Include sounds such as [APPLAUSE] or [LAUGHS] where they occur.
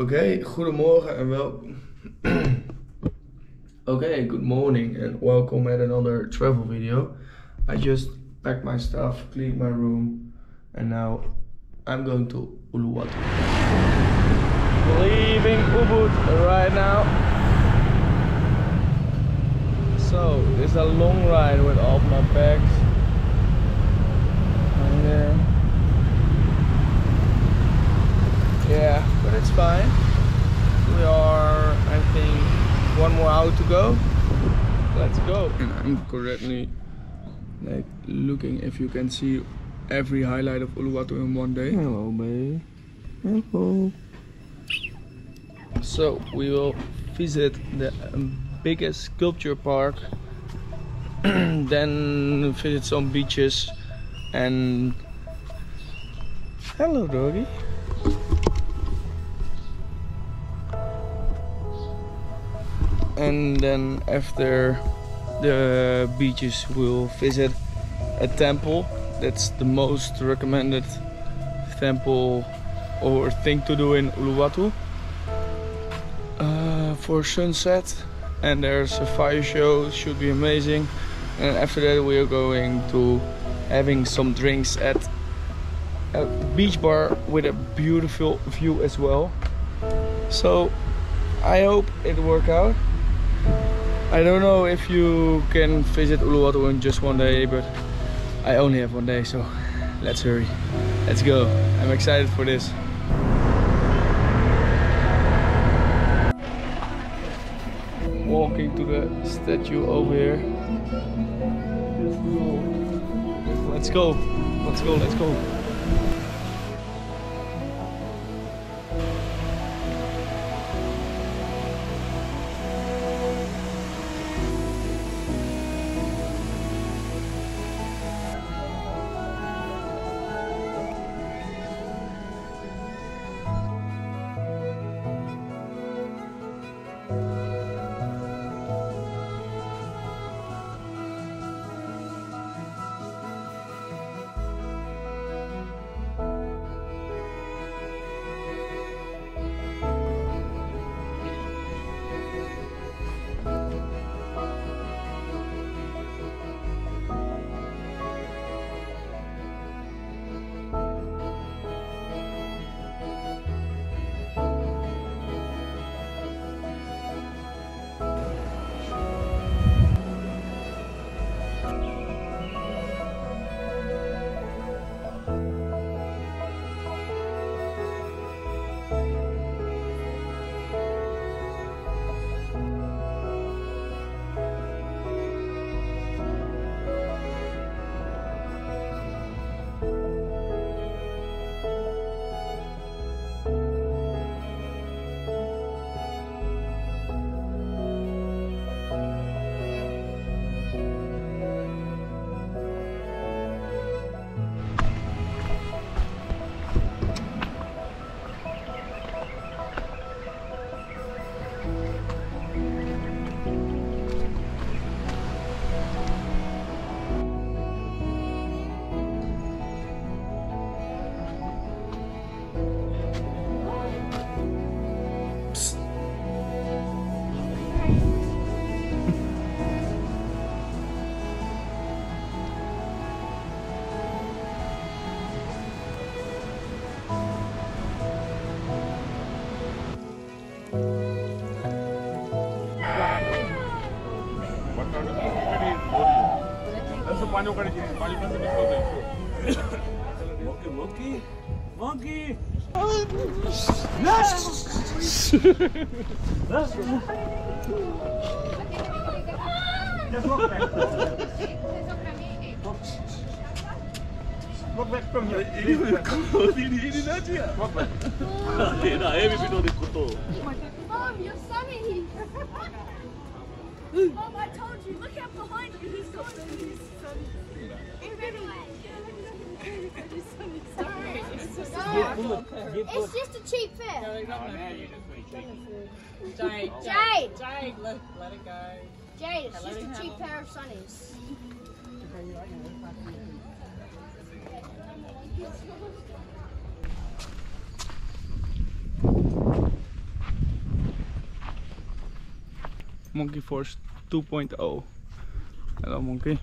Oké, goedemorgen en wel. [CLEARS THROAT] okay, good morning and welcome at another travel video. I just packed my stuff, cleaned my room, and now I'm going to Uluwatu. Leaving Ubud right now. So, it's a long ride with all my bags. And, uh, yeah, but it's fine. We are, I think, one more hour to go. Let's go. And I'm currently like looking if you can see every highlight of Uluwatu in one day. Hello, babe. Hello. So we will visit the um, biggest sculpture park, [CLEARS THROAT] then visit some beaches, and hello, doggy. And then after the beaches, we'll visit a temple. That's the most recommended temple or thing to do in Uluwatu uh, for sunset. And there's a fire show, should be amazing. And after that, we are going to having some drinks at a beach bar with a beautiful view as well. So I hope it work out. I don't know if you can visit Uluwatu in just one day, but I only have one day, so let's hurry. Let's go. I'm excited for this. Walking to the statue over here. Let's go. Let's go, let's go. પાણી ઉકાળી દીધી પાણી બંધ નીકળો દઈશું મોકી મોકી મોકી Walk back from here. Ini ini Nadia. Walk back. Nah, eh, bibino di kuto. Mom, you're sunny. [LAUGHS] Mom, I told you. Look out behind you. He's got sunny. It's just a cheap fish. No, no, man, you just. Jade, Jade, Jade, let, let it go. Jade, it's just a cheap pair of sunnies. Monkey Force 2.0. Hello, monkey.